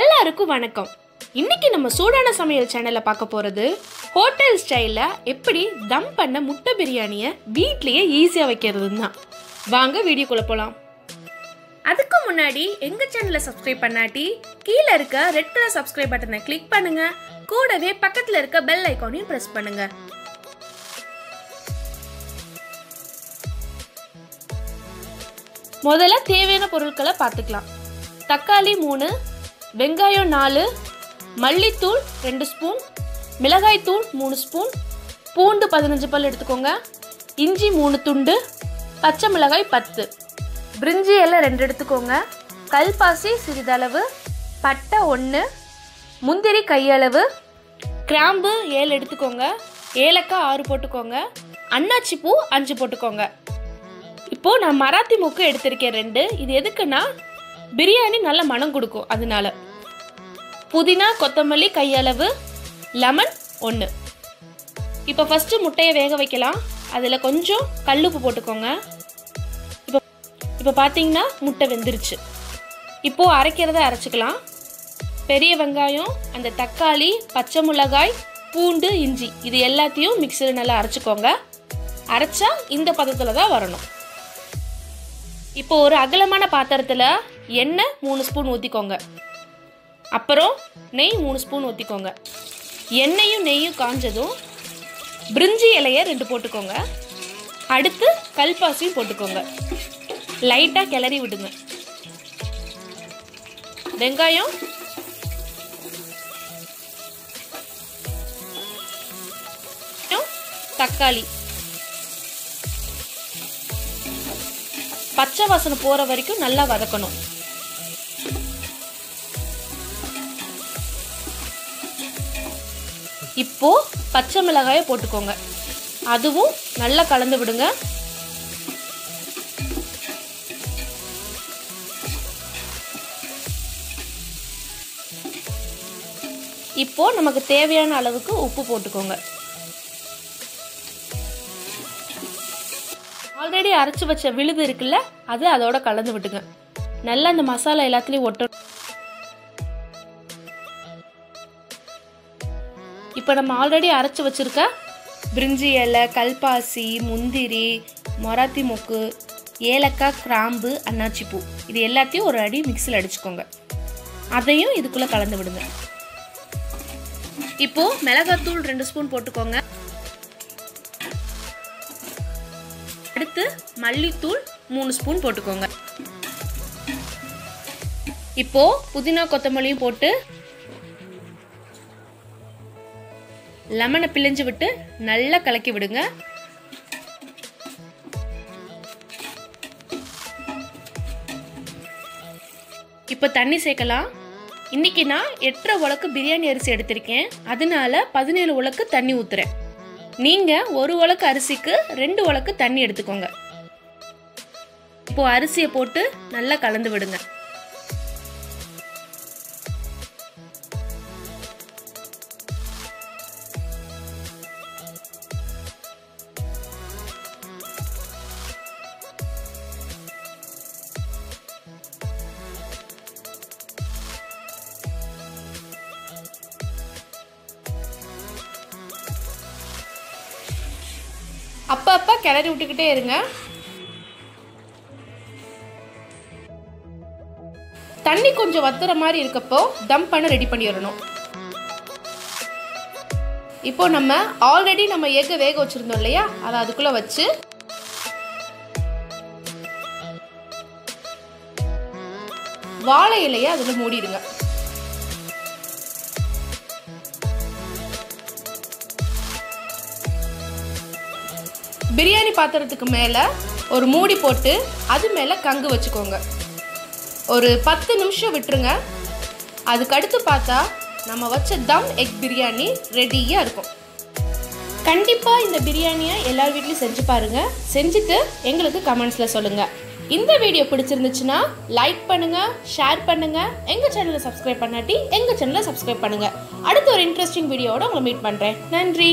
எல்லாருக்கும் வணக்கம். இன்னைக்கு நம்ம சூடான சமையல் சேனல்ல பார்க்க போறது ஹோட்டல் ஸ்டைல்ல எப்படி தம் பண்ண முட்டை பிரியாணியை வீட்லயே ஈஸியா வைக்கிறது தான் வாங்க வீடியோக்குள்ள போலாம். அதுக்கு முன்னாடி எங்க சேனலை சப்ஸ்கிரைப் பண்ணாட்டி கீழே இருக்க ரெட் கலர் சப்ஸ்கிரைப் பட்டனை கிளிக் பண்ணுங்க. கூடவே பக்கத்துல இருக்க பெல் ஐக்கானையும் பிரஸ் பண்ணுங்க. முதல்ல தேவையான பொருட்களை பார்த்துக்கலாம். தக்காளி மூணு வெங்காயம் நாலு மல்லித்தூள் ரெண்டு ஸ்பூன் மிளகாய்த்தூள் மூணு ஸ்பூன் பூண்டு பதினஞ்சு பல் எடுத்துக்கோங்க. இஞ்சி மூணு துண்டு பச்சை மிளகாய் பத்து. பிரிஞ்சி எல்லாம் ரெண்டு எடுத்துக்கோங்க. கல்பாசி சிறிதளவு பட்டை ஒன்று முந்திரி கையளவு கிராம்பு ஏழு எடுத்துக்கோங்க. ஏலக்காய் ஆறு போட்டுக்கோங்க. அன்னாச்சி பூ அஞ்சு போட்டுக்கோங்க. இப்போது நான் மராத்தி மூக்கு எடுத்திருக்கேன் ரெண்டு. இது எதுக்குன்னா பிரியாணி நல்ல மனம் கொடுக்கும் அதனால. புதினா கொத்தமல்லி கையளவு லெமன் ஒன்று இப்போ ஃபஸ்ட்டு முட்டையை வேக வைக்கலாம். அதில் கொஞ்சம் கல்லுப்பு போட்டுக்கோங்க. இப்போ இப்போ பார்த்தீங்கன்னா முட்டை வெந்துருச்சு. இப்போது அரைக்கிறத அரைச்சிக்கலாம். பெரிய வெங்காயம் அந்த தக்காளி பச்சை மிளகாய் பூண்டு இஞ்சி இது எல்லாத்தையும் மிக்சரில் நல்லா அரைச்சிக்கோங்க. அரைச்சா இந்த பதத்தில் தான் வரணும். இப்போ ஒரு அகலமான பாத்திரத்தில் எண்ணெய் மூணு ஸ்பூன் ஊற்றிக்கோங்க அப்புறம் நெய் மூணு ஸ்பூன் ஊற்றிக்கோங்க எண்ணெயும் நெய்யும் காஞ்சதும் பிரிஞ்சி இலையை ரெண்டு போட்டுக்கோங்க. அடுத்து கல்பாசியும் போட்டுக்கோங்க. லைட்டாக கிளறி விடுங்க. வெங்காயம். தக்காளி. பச்சை வாசனை போகிற வரைக்கும் நல்லா வதக்கணும். இப்போ பச்சை மிளகாயை போட்டுக்கோங்க. அதுவும் நல்லா கலந்து விடுங்க. இப்போ நமக்கு தேவையான அளவுக்கு உப்பு போட்டுக்கோங்க. ஆல்ரெடி அரைச்சி வச்ச விழுது இருக்குல்ல அது அதோட கலந்து விட்டுங்க. நல்லா அந்த மசாலா எல்லாத்துலேயும் ஒட்டணும் இப்போ நம்ம ஆல்ரெடி அரைச்சி வச்சுருக்க பிரிஞ்சி இலை கல்பாசி முந்திரி மொராத்தி மொக்கு ஏலக்காய் கிராம்பு அன்னாச்சி பூ இது எல்லாத்தையும் ஒரு அடி மிக்சியில் அடிச்சுக்கோங்க. அதையும் இதுக்குள்ளே கலந்து விடுங்க. இப்போ மிளகாத்தூள் ரெண்டு ஸ்பூன் போட்டுக்கோங்க. அடுத்து மல்லித்தூள் மூணு ஸ்பூன் போட்டுக்கோங்க. இப்போ புதினா கொத்தமல்லியும் போட்டு லெமனை பிழிஞ்சு விட்டு நல்லா கலக்கி விடுங்க. இப்போ தண்ணி சேர்க்கலாம். இன்னைக்கு நான் எட்டரை உலக்கு பிரியாணி அரிசி எடுத்திருக்கேன். அதனால பதினேழு உலக்கு தண்ணி ஊத்துறேன். நீங்க ஒரு உலக்கு அரிசிக்கு ரெண்டு உலக்கு தண்ணி எடுத்துக்கோங்க. இப்போ அரிசியை போட்டு நல்லா கலந்து விடுங்க. அப்போ அப்போ கிளறி விட்டுக்கிட்டே இருங்க. தண்ணி கொஞ்சம் வத்துற மாதிரி இருக்கப்போ தம் பண்ண ரெடி பண்ணிடணும். இப்போ நம்ம ஆல்ரெடி நம்ம எக் வேக வச்சிருந்தோம் இல்லையா? அதை அதுக்குள்ள வச்சு வாழை இலையை அதில் மூடிடுங்க. பிரியாணி பாத்திரத்துக்கு மேலே ஒரு மூடி போட்டு அது மேலே கங்கு வச்சுக்கோங்க. ஒரு பத்து நிமிஷம் விட்டுருங்க. அதுக்கடுத்து பார்த்தா நம்ம வச்ச தம் எக் பிரியாணி ரெடியாக இருக்கும். கண்டிப்பாக இந்த பிரியாணியை எல்லார் வீட்லேயும் செஞ்சு பாருங்கள் செஞ்சுட்டு எங்களுக்கு கமெண்ட்ஸில் சொல்லுங்கள் இந்த வீடியோ பிடிச்சிருந்துச்சுன்னா லைக் பண்ணுங்கள் ஷேர் பண்ணுங்கள் எங்கள் சேனலை சப்ஸ்கிரைப் பண்ணாட்டி எங்கள் சேனலை சப்ஸ்கிரைப் பண்ணுங்கள் அடுத்த ஒரு இன்ட்ரெஸ்டிங் வீடியோவோட உங்களை மீட் பண்ணுறேன் நன்றி.